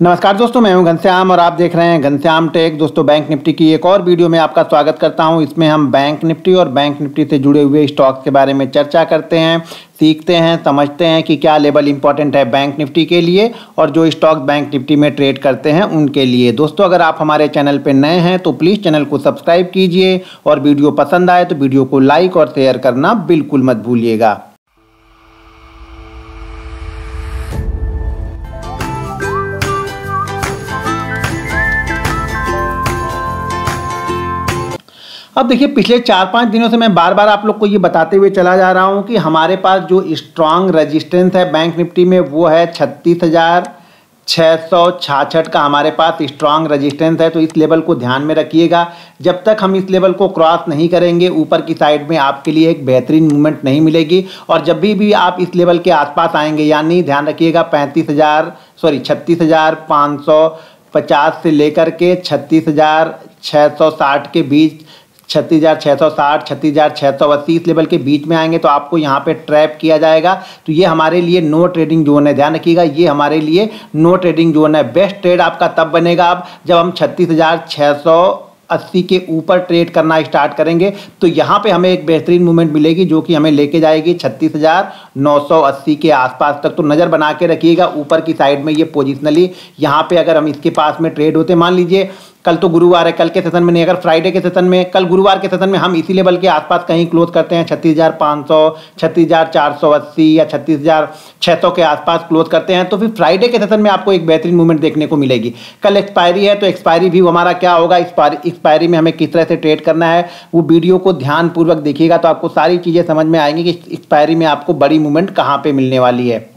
नमस्कार दोस्तों, मैं हूँ घनश्याम और आप देख रहे हैं घनश्याम टेक। दोस्तों, बैंक निफ्टी की एक और वीडियो में आपका स्वागत करता हूँ। इसमें हम बैंक निफ्टी और बैंक निफ्टी से जुड़े हुए स्टॉक्स के बारे में चर्चा करते हैं, सीखते हैं, समझते हैं कि क्या लेवल इंपॉर्टेंट है बैंक निफ्टी के लिए और जो स्टॉक बैंक निफ्टी में ट्रेड करते हैं उनके लिए। दोस्तों, अगर आप हमारे चैनल पर नए हैं तो प्लीज़ चैनल को सब्सक्राइब कीजिए और वीडियो पसंद आए तो वीडियो को लाइक और शेयर करना बिल्कुल मत भूलिएगा। अब देखिए, पिछले चार पाँच दिनों से मैं बार बार आप लोग को ये बताते हुए चला जा रहा हूँ कि हमारे पास जो स्ट्रांग रजिस्टेंस है बैंक निफ्टी में, वो है छत्तीस हज़ार छः सौ छाछठ का हमारे पास स्ट्रांग रजिस्टेंस है। तो इस लेवल को ध्यान में रखिएगा। जब तक हम इस लेवल को क्रॉस नहीं करेंगे, ऊपर की साइड में आपके लिए एक बेहतरीन मूवमेंट नहीं मिलेगी। और जब भी भी आप इस लेवल के आसपास आएँगे, यानी ध्यान रखिएगा, पैंतीस हज़ार सॉरी छत्तीस हज़ार पाँच सौ पचास से लेकर के छत्तीस हज़ार छः सौ साठ के बीच छत्तीस हज़ार छः सौ साठ, छत्तीस हज़ार छः सौ अस्सी लेवल के बीच में आएँगे तो आपको यहाँ पे ट्रैप किया जाएगा। तो ये हमारे लिए नो ट्रेडिंग जोन है। ध्यान रखिएगा, ये हमारे लिए नो ट्रेडिंग जोन है। बेस्ट ट्रेड आपका तब बनेगा आप जब हम छत्तीस हज़ार छः सौ अस्सी के ऊपर ट्रेड करना स्टार्ट करेंगे। तो यहाँ पे हमें एक बेहतरीन मूवमेंट मिलेगी जो कि हमें लेके जाएगी छत्तीस हज़ार नौ सौ अस्सी के आसपास तक। तो नज़र बना के रखिएगा, ऊपर की साइड में ये पोजिशनली यहाँ पे अगर हम इसके पास में ट्रेड होते, मान लीजिए कल तो गुरुवार है, कल के सेशन में नहीं, अगर फ्राइडे के सेशन में, कल गुरुवार के सेशन में हम इसी लेवल के आसपास कहीं क्लोज करते हैं, छत्तीस हज़ार पाँच सौ, छत्तीस हज़ार चार सौ अस्सी या छत्तीस हज़ार छः सौ के आसपास क्लोज करते हैं तो फिर फ्राइडे के सेशन में आपको एक बेहतरीन मूवमेंट देखने को मिलेगी। कल एक्सपायरी है तो एक्सपायरी भी हमारा क्या होगा? एक्सपायरी में हमें किस तरह से ट्रेड करना है, वो वीडियो को ध्यानपूर्वक देखिएगा तो आपको सारी चीज़ें समझ में आएँगी कि एक्सपायरी में आपको बड़ी मूवमेंट कहाँ पर मिलने वाली है।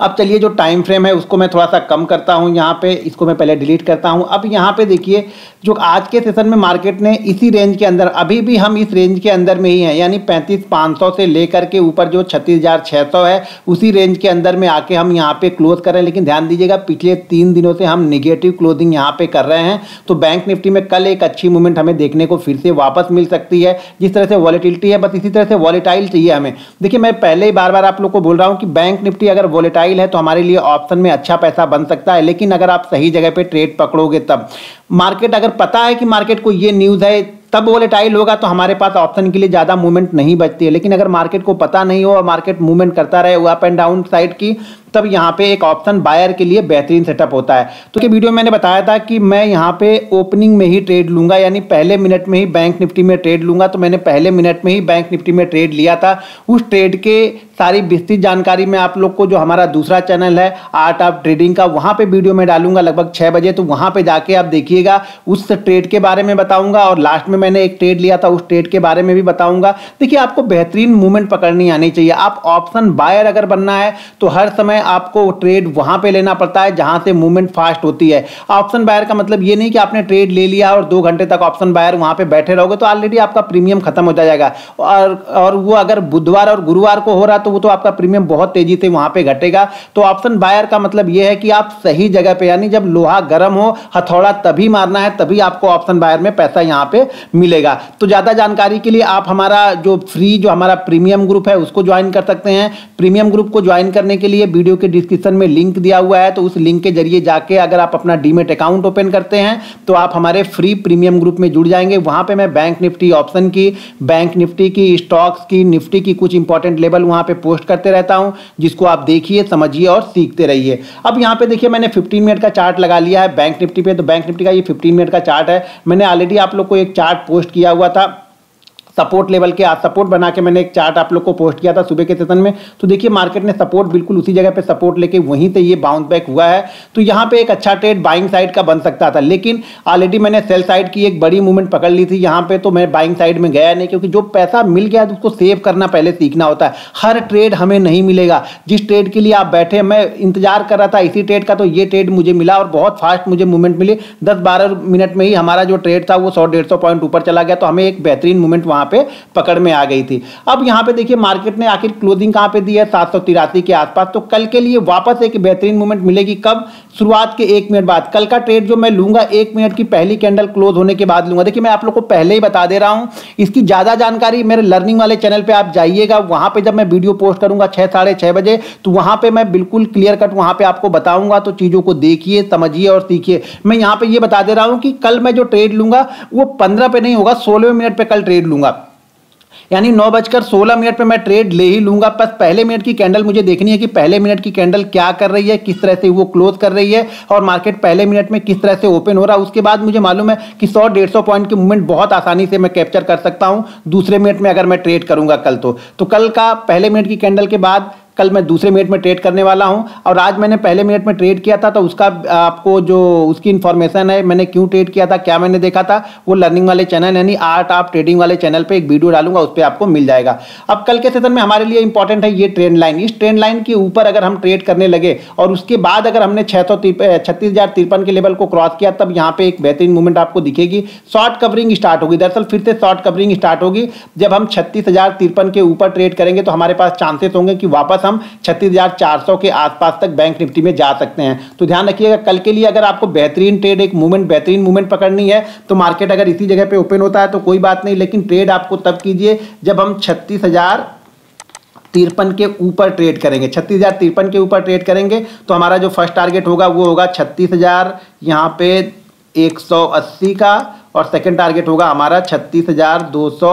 अब चलिए जो टाइम फ्रेम है, उसको मैं थोड़ा सा कम करता हूँ यहाँ पे, इसको मैं पहले डिलीट करता हूँ। अब यहाँ पे देखिए, जो आज के सेशन में मार्केट ने इसी रेंज के अंदर, अभी भी हम इस रेंज के अंदर में ही हैं, यानी पैंतीस पाँच सौ से लेकर के ऊपर जो छत्तीस हज़ार छः सौ है, उसी रेंज के अंदर में आके हम यहाँ पे क्लोज कर रहे हैं। लेकिन ध्यान दीजिएगा, पिछले तीन दिनों से हम निगेटिव क्लोजिंग यहाँ पे कर रहे हैं। तो बैंक निफ्टी में कल एक अच्छी मूवमेंट हमें देखने को फिर से वापस मिल सकती है। जिस तरह से वॉलिटिलिटी है, बस इसी तरह से वॉलिटाइल चाहिए हमें। देखिए, मैं पहले ही बार बार आप लोग को बोल रहा हूँ कि बैंक निफ्टी अगर वॉलिटाइल है तो हमारे लिए ऑप्शन में अच्छा पैसा बन सकता है। लेकिन अगर आप सही जगह पे ट्रेड पकड़ोगे तब। मार्केट अगर पता है कि मार्केट को ये न्यूज़ है, तब वोलेटाइल होगा तो हमारे पास ऑप्शन के लिए ज़्यादा मूवमेंट नहीं बचती है। लेकिन अगर मार्केट को पता नहीं हो और मार्केट मूवमेंट करता रहे अप एंड डाउन साइड की तब यहाँ पे एक ऑप्शन बायर के लिए बेहतरीन सेटअप होता है। तो ये वीडियो मैंने बताया था कि मैं यहाँ पे ओपनिंग में ही ट्रेड लूँगा, यानी पहले मिनट में ही बैंक निफ्टी में ट्रेड लूँगा। तो मैंने पहले मिनट में ही बैंक निफ्टी में ट्रेड लिया था। उस ट्रेड के सारी विस्तृत जानकारी मैं आप लोग को, जो हमारा दूसरा चैनल है आर्ट ऑफ़ ट्रेडिंग का, वहाँ पे वीडियो में डालूँगा लगभग छः बजे। तो वहाँ पे जाके आप देखिएगा, उस ट्रेड के बारे में बताऊँगा। और लास्ट में मैंने एक ट्रेड लिया था, उस ट्रेड के बारे में भी बताऊँगा। देखिए, आपको बेहतरीन मूवमेंट पकड़नी आनी चाहिए। आप ऑप्शन बायर अगर बनना है तो हर समय आपको ट्रेड वहाँ पे लेना पड़ता है, जहाँ से मूवमेंट फास्ट होती है। ऑप्शन बायर का मतलब ये नहीं कि आपने ट्रेड ले लिया और दो घंटे तक ऑप्शन बायर वहाँ पे बैठे रहोगे तो ऑलरेडी आपका प्रीमियम खत्म हो जाएगा। और और वो अगर बुधवार और गुरुवार को हो रहा तो वो तो आपका प्रीमियम बहुत तेज़ी से वहाँ पे घटेगा। तो ऑप्शन बायर का मतलब ये है कि आप सही जगह पे, यानी जब लोहा गर्म हो, हथौड़ा तभी मारना है, तभी आपको ऑप्शन बायर में पैसा यहाँ पे मिलेगा। तो ज़्यादा जानकारी के लिए आप हमारा जो फ्री जो हमारा प्रीमियम ग्रुप है, उसको ज्वाइन कर सकते हैं। प्रीमियम ग्रुप को ज्वाइन करने के लिए वीडियो के डिस्क्रिप्शन में लिंक दिया हुआ है तो उस लिंक के ज़रिए जाके अगर आप अपना डीमेट अकाउंट ओपन करते हैं तो आप हमारे फ्री प्रीमियम ग्रुप में जुड़ जाएँगे। वहाँ पे मैं बैंक निफ्टी ऑप्शन की, बैंक निफ्टी की, स्टॉक्स की, निफ्टी की कुछ इंपॉर्टेंट लेवल वहाँ पे पोस्ट करते रहता हूँ, जिसको आप देखिए, समझिए और सीखते रहिए। अब यहाँ पे देखिए, मैंने 15 मिनट का चार्ट लगा लिया है बैंक निफ्टी पे तो बैंक निफ्टी का ये 15 मिनट का चार्ट है। मैंने ऑलरेडी आप लोग को एक चार्ट पोस्ट किया हुआ था। सपोर्ट लेवल के आज सपोर्ट बना के मैंने एक चार्ट आप लोग को पोस्ट किया था सुबह के सेशन में। तो देखिए मार्केट ने सपोर्ट बिल्कुल उसी जगह पे सपोर्ट लेके वहीं से ये बाउंस बैक हुआ है। तो यहाँ पे एक अच्छा ट्रेड बाइंग साइड का बन सकता था। लेकिन ऑलरेडी मैंने सेल साइड की एक बड़ी मूवमेंट पकड़ ली थी। यहाँ पे तो मैं बाइंग साइड में गया नहीं, क्योंकि जो पैसा मिल गया तो उसको सेव करना पहले सीखना होता है। हर ट्रेड हमें नहीं मिलेगा। जिस ट्रेड के लिए आप बैठे, मैं इंतज़ार कर रहा था इसी ट्रेड का तो ये ट्रेड मुझे मिला और बहुत फास्ट मुझे मूवमेंट मिली। दस बारह मिनट में ही हमारा जो ट्रेड था, वो सौ डेढ़ पॉइंट ऊपर चला गया। तो हमें एक बेहतरीन मूवमेंट वहाँ वहाँ पे पकड़ में आ गई थी। अब यहाँ पे देखिए मार्केट ने आखिर क्लोजिंग कहाँ पे दी है? सात के आसपास। तो कल के लिए वापस एक बेहतरीन मूवमेंट मिलेगी। कब? शुरुआत के एक मिनट बाद। कल का ट्रेड जो मैं लूँगा, एक मिनट की पहली कैंडल क्लोज होने के बाद लूँगा। देखिए, मैं आप लोग को पहले ही बता दे रहा हूँ। इसकी ज़्यादा जानकारी मेरे लर्निंग वाले चैनल पे आप जाइएगा। वहाँ पर जब मैं वीडियो पोस्ट करूँगा छह साढ़े बजे तो वहाँ पर मैं बिल्कुल क्लियर कट वहाँ पर आपको बताऊँगा। तो चीज़ों को देखिए, समझिए और सीखिए। मैं यहाँ पर यह बता दे रहा हूँ कि कल मैं जो ट्रेड लूँगा, वो पंद्रह पे नहीं होगा सोलह मिनट पे कल ट्रेड लूँगा। यानी नौ बजकर सोलह मिनट पर मैं ट्रेड ले ही लूँगा। बस पहले मिनट की कैंडल मुझे देखनी है कि पहले मिनट की कैंडल क्या कर रही है किस तरह से वो क्लोज कर रही है और मार्केट पहले मिनट में किस तरह से ओपन हो रहा है। उसके बाद मुझे मालूम है कि सौ डेढ़ सौ पॉइंट की मूवमेंट बहुत आसानी से मैं कैप्चर कर सकता हूँ। दूसरे मिनट में अगर मैं ट्रेड करूँगा कल तो, तो कल का पहले मिनट की कैंडल के बाद कल मैं दूसरे मिनट में ट्रेड करने वाला हूँ और आज मैंने पहले मिनट में ट्रेड किया था तो उसका आपको जो उसकी इन्फॉर्मेशन है, मैंने क्यों ट्रेड किया था, क्या मैंने देखा था, वो लर्निंग वाले चैनल यानी आर्ट आप ट्रेडिंग वाले चैनल पे एक वीडियो डालूँगा, उस पर आपको मिल जाएगा। अब कल के सेशन में हमारे लिए इंपॉर्टेंट है ये ट्रेंड लाइन इस ट्रेंड लाइन के ऊपर अगर हम ट्रेड करने लगे और उसके बाद अगर हमने छह सौ के लेवल को क्रॉस किया, तब यहाँ पे एक बेहतरीन मूवमेंट आपको दिखेगी। शॉर्ट कवरिंग स्टार्ट होगी। दरअसल फिर से शॉर्ट कवरिंग स्टार्ट होगी। जब हम छत्तीस के ऊपर ट्रेड करेंगे तो हमारे पास चांसेस होंगे कि वापस हम छत्तीस 400 के आसपास तक बैंक निफ्टी में जा सकते हैं। तो ध्यान रखिएगा, कल के लिए अगर आपको बेहतरीन ट्रेड एक मूवमेंट बेहतरीन मूवमेंट पकड़नी है तो मार्केट अगर इसी जगह पे ओपन होता है तो कोई बात नहीं, लेकिन ट्रेड आपको तब कीजिए जब हम छत्तीस तिरपन के ऊपर ट्रेड करेंगे। छत्तीस हज़ार तिरपन के ऊपर ट्रेड करेंगे तो हमारा जो फ़र्स्ट टारगेट होगा, वो होगा छत्तीस हज़ार यहाँ पे एक सौ अस्सी का, और सेकंड टारगेट होगा हमारा छत्तीस हज़ार दो सौ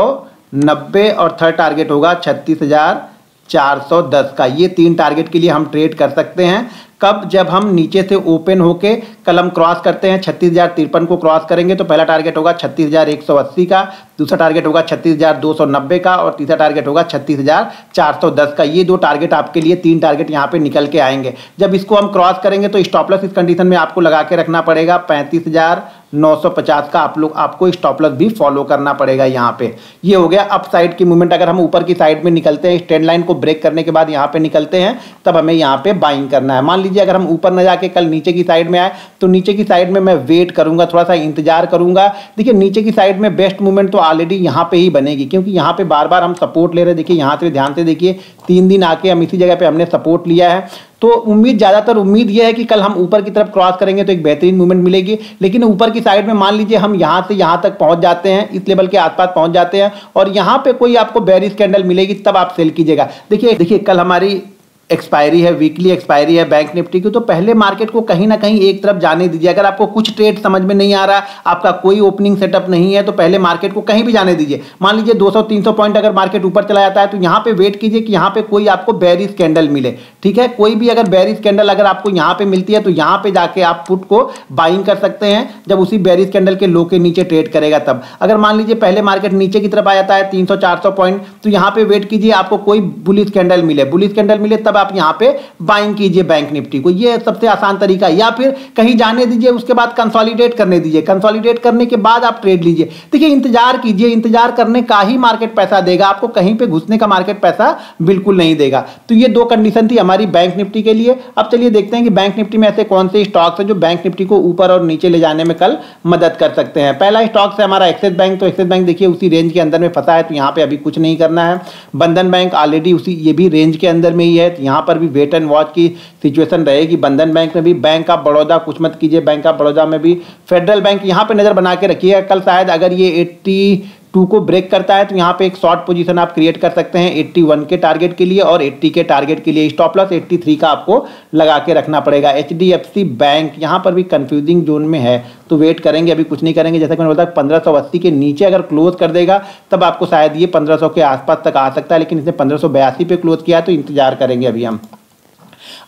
नब्बे, और थर्ड टारगेट होगा छत्तीस हज़ार 410 का। ये तीन टारगेट के लिए हम ट्रेड कर सकते हैं। कब? जब हम नीचे से ओपन होके कलम क्रॉस करते हैं, छत्तीस हज़ार तिरपन को क्रॉस करेंगे तो पहला टारगेट होगा छत्तीस हज़ार एक सौ अस्सी का। दूसरा टारगेट होगा छत्तीस हज़ार दो सौ नब्बे का और तीसरा टारगेट होगा छत्तीस हज़ार चार सौ दस का। ये दो टारगेट आपके लिए तीन टारगेट यहाँ पे निकल के आएँगे। जब इसको हम क्रॉस करेंगे तो स्टॉपलस इस कंडीशन में आपको लगा के रखना पड़ेगा। पैंतीस हज़ार 950 का आप लोग, आपको स्टॉपलस भी फॉलो करना पड़ेगा यहाँ पे। ये हो गया अप साइड की मूवमेंट अगर हम ऊपर की साइड में निकलते हैं स्टैंड लाइन को ब्रेक करने के बाद यहाँ पे निकलते हैं, तब हमें यहाँ पे बाइंग करना है। मान लीजिए अगर हम ऊपर न जाके कल नीचे की साइड में आए तो नीचे की साइड में मैं वेट करूँगा, थोड़ा सा इंतज़ार करूँगा। देखिए, नीचे की साइड में बेस्ट मूवमेंट तो ऑलरेडी यहाँ पे ही बनेगी, क्योंकि यहाँ पे बार बार हम सपोर्ट ले रहे देखिए, यहाँ से ध्यान से देखिए, तीन दिन आके हम इसी जगह पे हमने सपोर्ट लिया है। तो उम्मीद, ज़्यादातर उम्मीद यह है कि कल हम ऊपर की तरफ़ क्रॉस करेंगे तो एक बेहतरीन मूवमेंट मिलेगी। लेकिन ऊपर की साइड में मान लीजिए हम यहाँ से यहाँ तक पहुँच जाते हैं, इस लेवल के आसपास पहुँच जाते हैं, और यहाँ पे कोई आपको बेरिस कैंडल मिलेगी, तब आप सेल कीजिएगा। देखिए देखिए, कल हमारी एक्सपायरी है वीकली एक्सपायरी है बैंक निफ्टी की तो पहले मार्केट को कहीं ना कहीं एक तरफ़ जाने दीजिए। अगर आपको कुछ ट्रेड समझ में नहीं आ रहा, आपका कोई ओपनिंग सेटअप नहीं है तो पहले मार्केट को कहीं भी जाने दीजिए। मान लीजिए 200-300 पॉइंट अगर मार्केट ऊपर चला जाता है तो यहाँ पे वेट कीजिए कि यहाँ पे कोई आपको बैरिस कैंडल मिले। ठीक है? कोई भी अगर बैरिस कैंडल अगर आपको यहाँ पे मिलती है तो यहाँ पे जाके आप पुट को बाइंग कर सकते हैं, जब उसी बैरिस कैंडल के लो के नीचे ट्रेड करेगा तब। अगर मान लीजिए पहले मार्केट नीचे की तरफ़ आ जाता है, तीन सौ पॉइंट तो यहाँ पे वेट कीजिए, आपको कोई बुलिस कैंडल मिले। बुलिस कैंडल मिले तब आप यहाँ पे बाइंग कीजिए बैंक निफ्टी को। ये सबसे आसान तरीका या फिर कहीं जाने दीजिए, उसके बाद कंसोलिडेट करने दीजिए। कंसोलिडेट करने के बाद आप ट्रेड लीजिए। देखिए, इंतज़ार कीजिए। इंतज़ार करने का ही मार्केट पैसा देगा। आपको कहीं पे घुसने का मार्केट पैसा बिल्कुल नहीं देगा। तो ये दो कंडीशन थी हमारी बैंक निफ्टी के लिए। अब चलिए देखते हैं कि बैंक निफ्टी में ऐसे कौन से स्टॉक्स है जो बैंक निफ्टी को ऊपर और नीचे ले जाने में कल मदद कर सकते हैं। पहला स्टॉक है हमारा एक्सिस बैंक तो एक्सिस बैंक देखिए, उसी रेंज के अंदर में फंसा है। तो यहाँ पे अभी कुछ नहीं करना है। बंधन बैंक ऑलरेडी उसी, ये भी रेंज के अंदर में ही है। तो यहाँ पर भी वेट एंड वॉच की सिचुएशन रहेगी। बंधन बैंक में भी, बैंक ऑफ़ बड़ौदा, कुछ मत कीजिए, बैंक ऑफ़ बड़ौदा में भी फेडरल बैंक यहाँ पर नज़र बना के रखिएगा कल शायद अगर ये एट्टी टू को ब्रेक करता है तो यहाँ पे एक शॉर्ट पोजीशन आप क्रिएट कर सकते हैं 81 के टारगेट के लिए और 80 के टारगेट के लिए। स्टॉप लॉस 83 का आपको लगा के रखना पड़ेगा। H D F C bank यहाँ पर भी कंफ्यूजिंग जोन में है तो वेट करेंगे, अभी कुछ नहीं करेंगे। जैसा कि मैंने बताया पंद्रह के नीचे अगर क्लोज कर देगा, तब आपको शायद ये पंद्रह सौ के आसपास तक आ सकता है, लेकिन इसने पंद्रह सौ बयासी पे क्लोज किया तो इंतज़ार करेंगे अभी हम।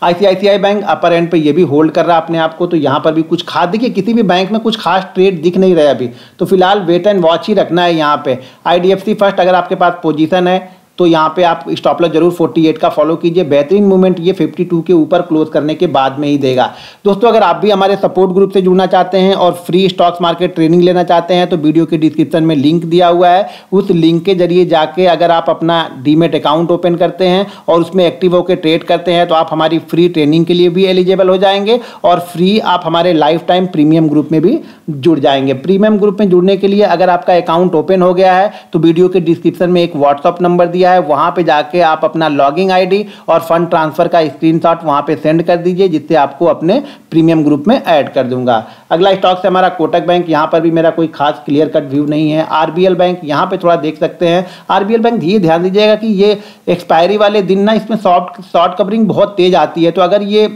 आईसीआईसीआई बैंक अपर एंड पे ये भी होल्ड कर रहा है अपने आप को तो यहाँ पर भी कुछ खास, देखिए, किसी भी बैंक में कुछ खास ट्रेड दिख नहीं रहा अभी। तो फ़िलहाल वेट एंड वॉच ही रखना है यहाँ पे। आईडीएफसी फ़र्स्ट अगर आपके पास पोजीशन है तो यहाँ पे आप स्टॉप लॉस ज़रूर 48 का फॉलो कीजिए। बेहतरीन मूवमेंट ये 52 के ऊपर क्लोज करने के बाद में ही देगा। दोस्तों, अगर आप भी हमारे सपोर्ट ग्रुप से जुड़ना चाहते हैं और फ्री स्टॉक्स मार्केट ट्रेनिंग लेना चाहते हैं तो वीडियो के डिस्क्रिप्शन में लिंक दिया हुआ है। उस लिंक के ज़रिए जाके अगर आप अपना डीमेट अकाउंट ओपन करते हैं और उसमें एक्टिव होकर ट्रेड करते हैं तो आप हमारी फ्री ट्रेनिंग के लिए भी एलिजिबल हो जाएँगे और फ्री आप हमारे लाइफ टाइम प्रीमियम ग्रुप में भी जुड़ जाएँगे। प्रीमियम ग्रुप में जुड़ने के लिए अगर आपका अकाउंट ओपन हो गया है तो वीडियो के डिस्क्रिप्शन में एक व्हाट्सअप नंबर दिया है, वहाँ पे जाके आप अपना लॉगिंग आईडी और फंड ट्रांसफ़र का स्क्रीनशॉट वहाँ पे सेंड कर दीजिए, जिससे आपको अपने प्रीमियम ग्रुप में ऐड कर दूँगा। अगला स्टॉक से हमारा कोटक बैंक यहाँ पर भी मेरा कोई खास क्लियर कट व्यू नहीं है। आरबीएल बैंक यहाँ पे थोड़ा देख सकते हैं। आरबीएल बैंक ये ध्यान दीजिएगा कि ये एक्सपायरी वाले दिन ना, इसमें शॉर्ट शॉर्ट कवरिंग बहुत तेज आती है। तो अगर ये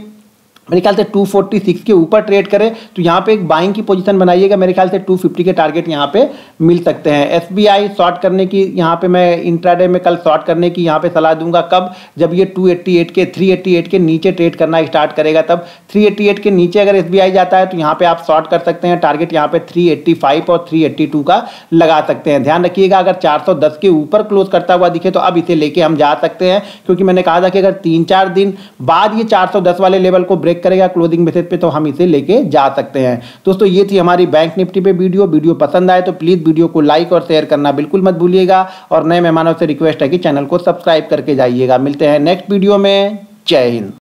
मेरे ख्याल से 246 के ऊपर ट्रेड करें तो यहाँ पे एक बाइंग की पोजीशन बनाइएगा। मेरे ख्याल से 250 के टारगेट यहाँ पे मिल सकते हैं। एसबीआई शॉर्ट करने की, यहाँ पे मैं इंट्राडे में कल शॉर्ट करने की यहाँ पे सलाह दूँगा। कब? जब ये 288 के 388 के नीचे ट्रेड करना स्टार्ट करेगा, तब। 388 के नीचे अगर एसबीआई जाता है तो यहाँ पर आप शॉर्ट कर सकते हैं। टारगेट यहाँ पे थ्री और थ्री का लगा सकते हैं। ध्यान रखिएगा, अगर चार सौ दस के ऊपर क्लोज करता हुआ दिखे तो अब इसे लेके हम जा सकते हैं, क्योंकि मैंने कहा था कि अगर तीन चार दिन बाद ये चार सौ दस वाले लेवल को ब्रेक ब्रेक करेगा क्लोजिंग मेथड पे तो हम इसे लेके जा सकते हैं। दोस्तों, ये थी हमारी बैंक निफ्टी पे वीडियो वीडियो पसंद आए तो प्लीज़ वीडियो को लाइक और शेयर करना बिल्कुल मत भूलिएगा और नए मेहमानों से रिक्वेस्ट है कि चैनल को सब्सक्राइब करके जाइएगा। मिलते हैं नेक्स्ट वीडियो में। जय हिंद।